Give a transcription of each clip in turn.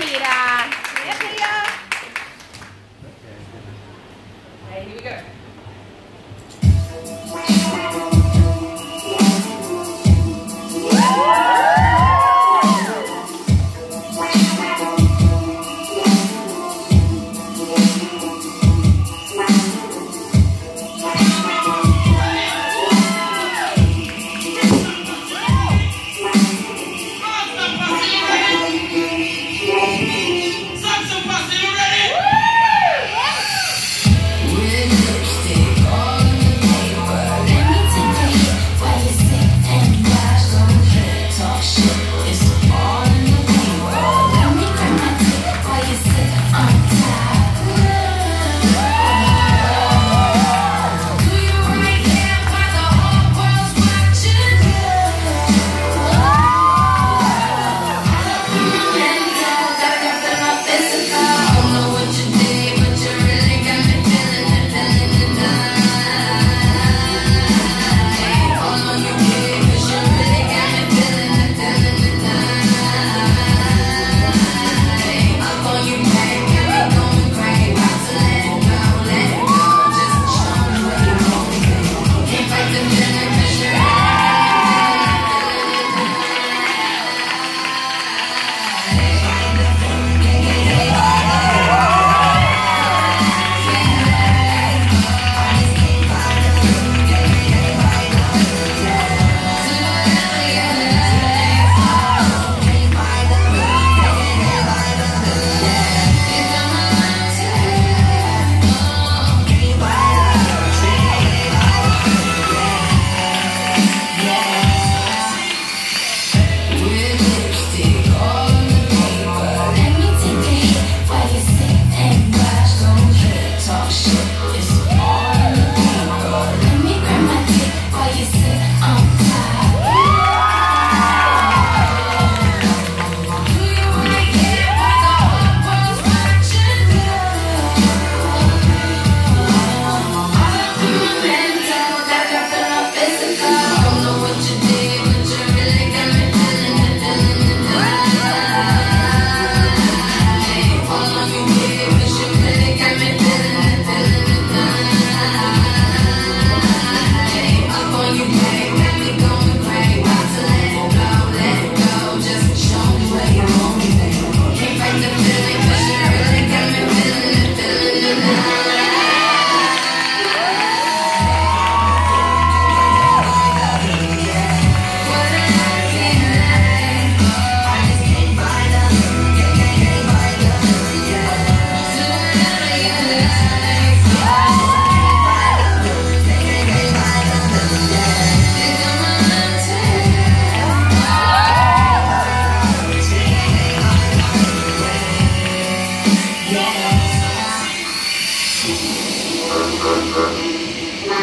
Peter. Yeah, Peter. Okay, here we go.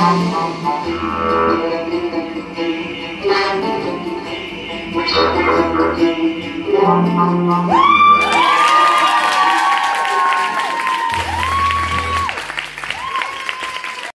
Thank you.